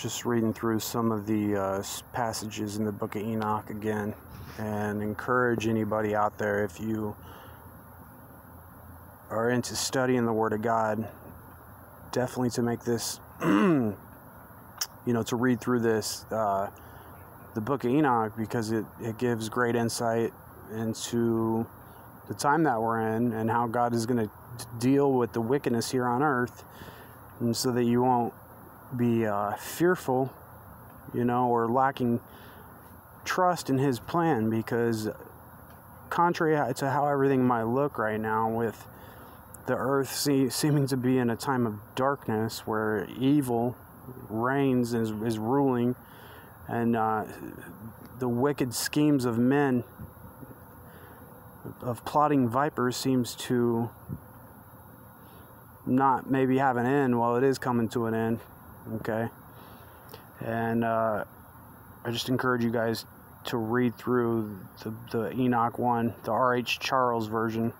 just reading through some of the uh, passages in the book of Enoch again and encourage anybody out there if you are into studying the Word of God, definitely to make this, you know, to read through this, uh, the book of Enoch, because it, it gives great insight into the time that we're in and how God is going to deal with the wickedness here on earth, and so that you won't be uh, fearful, you know, or lacking trust in His plan, because contrary to how everything might look right now, with the earth see, seeming to be in a time of darkness where evil reigns and is, is ruling, and uh, the wicked schemes of men, of plotting vipers, seems to not maybe have an end while it is coming to an end. Okay. And uh, I just encourage you guys to read through the, the Enoch one, the R.H. Charles version.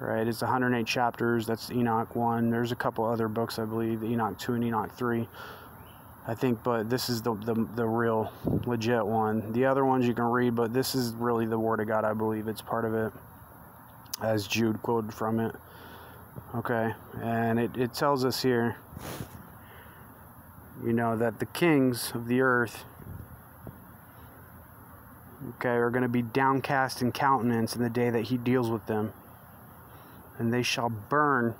Right, it's 108 chapters. That's Enoch one. There's a couple other books, I believe, Enoch two and Enoch three. I think, but this is the, the the real legit one. The other ones you can read, but this is really the Word of God. I believe it's part of it, as Jude quoted from it. Okay, and it, it tells us here, you know, that the kings of the earth, okay, are going to be downcast in countenance in the day that he deals with them. And they shall burn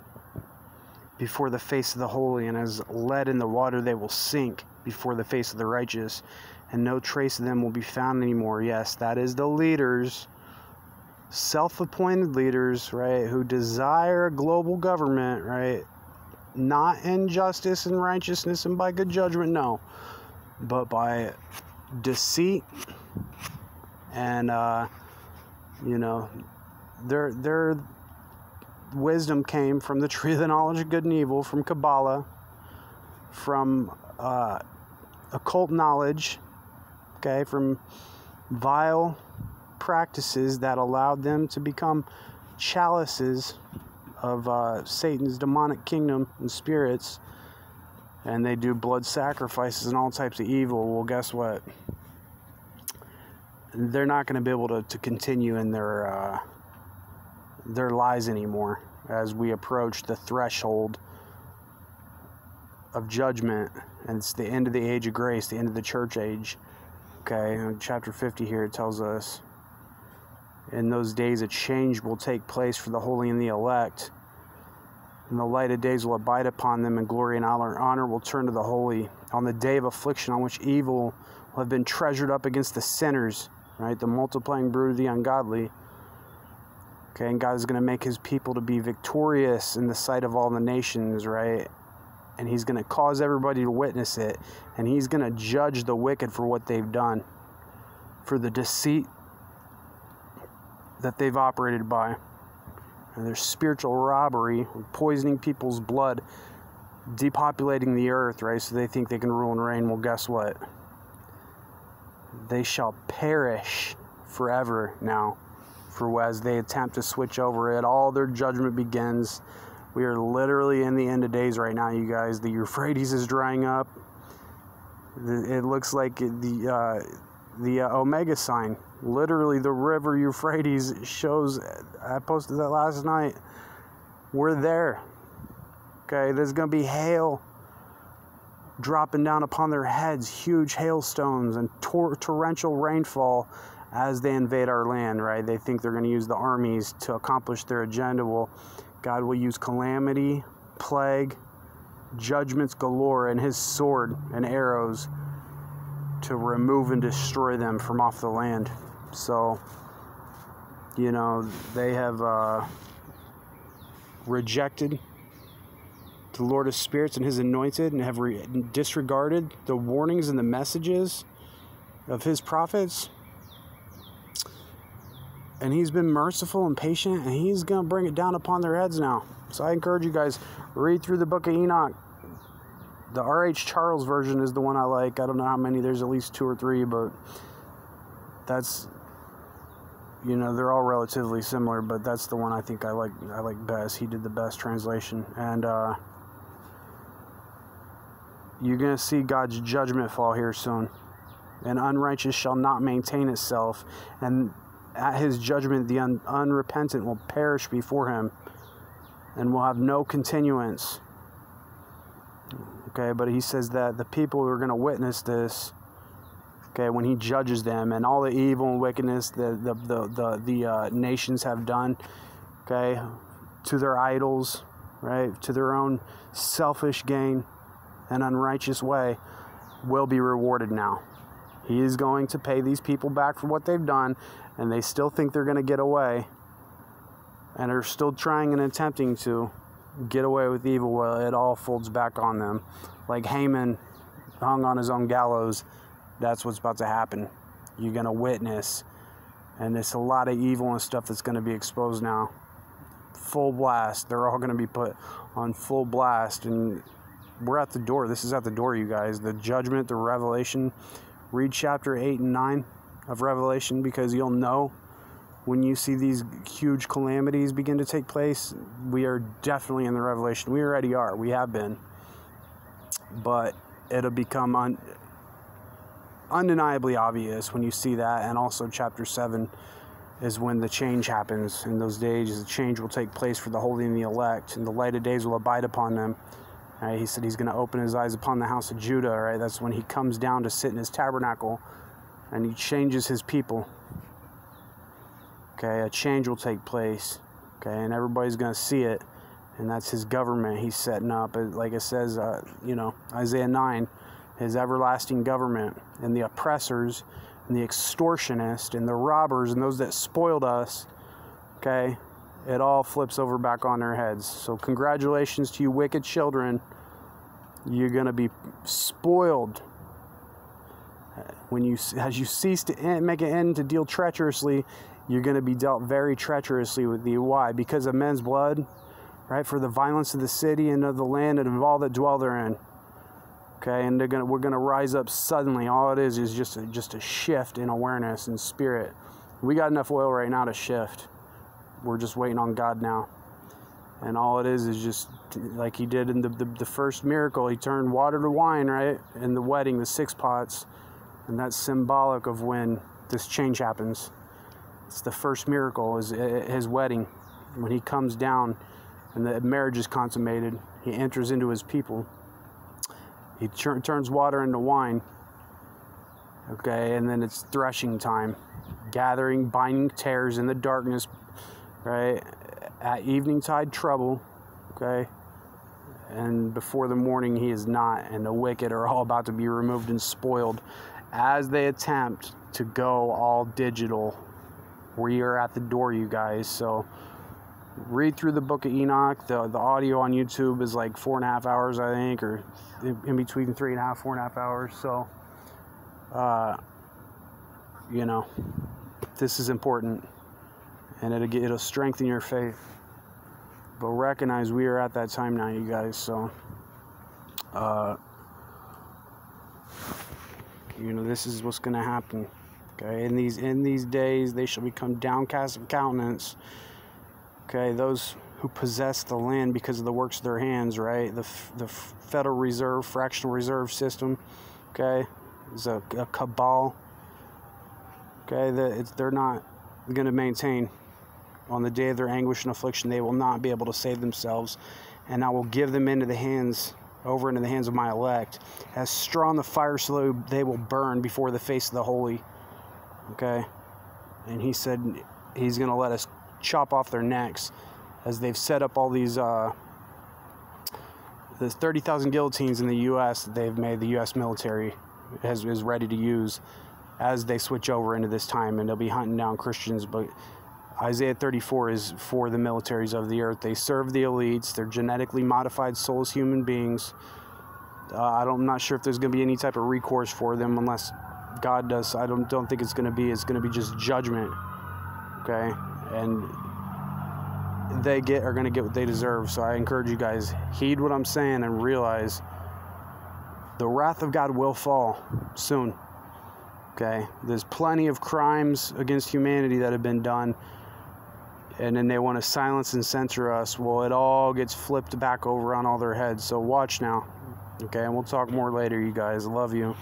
before the face of the holy, and as lead in the water they will sink before the face of the righteous, and no trace of them will be found anymore. Yes, that is the leaders self appointed leaders, right, who desire a global government, right, not in justice and righteousness and by good judgment, no, but by deceit and, uh, you know, their, their wisdom came from the tree of the knowledge of good and evil, from Kabbalah, from uh, occult knowledge, okay, from vile practices that allowed them to become chalices of uh, Satan's demonic kingdom and spirits, and they do blood sacrifices and all types of evil. Well, guess what? They're not going to be able to, to continue in their uh, their lies anymore as we approach the threshold of judgment, and it's the end of the age of grace, the end of the church age. Okay, chapter 50 here tells us in those days, a change will take place for the holy and the elect. And the light of days will abide upon them, and glory and honor will turn to the holy. On the day of affliction, on which evil will have been treasured up against the sinners, right? The multiplying brood of the ungodly. Okay, and God is going to make his people to be victorious in the sight of all the nations, right? And he's going to cause everybody to witness it. And he's going to judge the wicked for what they've done, for the deceit that they've operated by. And there's spiritual robbery, poisoning people's blood, depopulating the earth, right? So they think they can rule and reign. Well, guess what? They shall perish forever now. For as they attempt to switch over it, all their judgment begins. We are literally in the end of days right now, you guys. The Euphrates is drying up. It looks like the uh, the uh, Omega sign literally the river Euphrates shows. I posted that last night. We're there. Okay, there's going to be hail dropping down upon their heads, huge hailstones and tor- torrential rainfall as they invade our land, right? They think they're going to use the armies to accomplish their agenda. Well, God will use calamity, plague, judgments galore, and his sword and arrows to remove and destroy them from off the land. So, you know, they have uh, rejected the Lord of Spirits and His anointed and have re- disregarded the warnings and the messages of His prophets. And He's been merciful and patient, and He's going to bring it down upon their heads now. So I encourage you guys read through the book of Enoch. The R.H. Charles version is the one I like. I don't know how many. There's at least two or three, but that's you know they're all relatively similar but that's the one i think i like i like best he did the best translation and uh you're to see God's judgment fall here soon. And unrighteous shall not maintain itself, and at his judgment the un- unrepentant will perish before him and will have no continuance. Okay, but he says that the people who are to witness this, okay, when he judges them and all the evil and wickedness that the, the, the, the uh, nations have done, okay, to their idols, right, to their own selfish gain and unrighteous way, will be rewarded now. He is going to pay these people back for what they've done, and they still think they're going to get away, and are still trying and attempting to get away with evil. Well, it all folds back on them. Like Haman hung on his own gallows, that's what's about to happen. You're going to witness, and it's a lot of evil and stuff that's going to be exposed now. Full blast. They're all going to be put on full blast, and we're at the door. This is at the door, you guys. The judgment, the revelation read chapter 8 and 9 of Revelation because you'll know when you see these huge calamities begin to take place. We are definitely in the Revelation. We already are. We have been. But it'll become un- undeniably obvious when you see that. And also, chapter 7 is when the change happens. In those days, the change will take place for the holy and the elect, and the light of days will abide upon them. Right? He said he's going to open his eyes upon the house of Judah. Right? That's when he comes down to sit in his tabernacle, and he changes his people. Okay, a change will take place. Okay, and everybody's going to see it, and that's his government he's setting up. Like it says, uh, you know, Isaiah nine, his everlasting government, and the oppressors, and the extortionists, and the robbers, and those that spoiled us. Okay, it all flips over back on their heads. So, congratulations to you, wicked children. You're going to be spoiled when you, as you cease to end, make an end to deal treacherously. You're going to be dealt very treacherously with thee. Why? Because of men's blood, right? For the violence of the city and of the land and of all that dwell therein. Okay, and they're gonna, we're going to rise up suddenly. All it is is just a, just a shift in awareness and spirit. We got enough oil right now to shift we're just waiting on God now. And all it is is just like he did in the, the, the, first miracle. He turned water to wine, right? In the wedding, the six pots. And that's symbolic of when this change happens. It's the first miracle, is his wedding. When he comes down and the marriage is consummated, he enters into his people. He turns water into wine. Okay, and then it's threshing time. Gathering, binding tares in the darkness, right? At evening tide trouble, okay? And before the morning he is not, and the wicked are all about to be removed and spoiled as they attempt to go all digital. We are at the door, you guys. So read through the book of Enoch. The the audio on YouTube is like four and a half hours, I think, or in between three and a half, four and a half hours. So, uh, you know, this is important and it'll get, it'll strengthen your faith. But recognize we are at that time now, you guys. So, uh, you know, this is what's going to happen. Okay, in these in these days they shall become downcast of countenance. Okay, those who possess the land because of the works of their hands, right? The the Federal Reserve fractional reserve system, okay, is a, a cabal. Okay, that they're not going to maintain on the day of their anguish and affliction, they will not be able to save themselves, and I will give them into the hands, over into the hands of my elect, as straw in the fire, so they will burn before the face of the holy. Okay? And he said he's going to let us chop off their necks as they've set up all these. Uh, there's 30,000 guillotines in the U.S. that they've made the U.S. military has, is ready to use as they switch over into this time, and they'll be hunting down Christians. But Isaiah 34 is for the militaries of the earth. They serve the elites. They're genetically modified souls, human beings. Uh, I don't, I'm not sure if there's going to be any type of recourse for them unless God does. I don't don't think it's going to be. It's going to be just judgment. Okay, and they get are going to get what they deserve. So I encourage you guys heed what I'm saying and realize the wrath of God will fall soon. Okay, there's plenty of crimes against humanity that have been done and then they want to silence and censor us. Well, it all gets flipped back over on all their heads. So watch now. Okay, and we'll talk more later, you guys. Love you.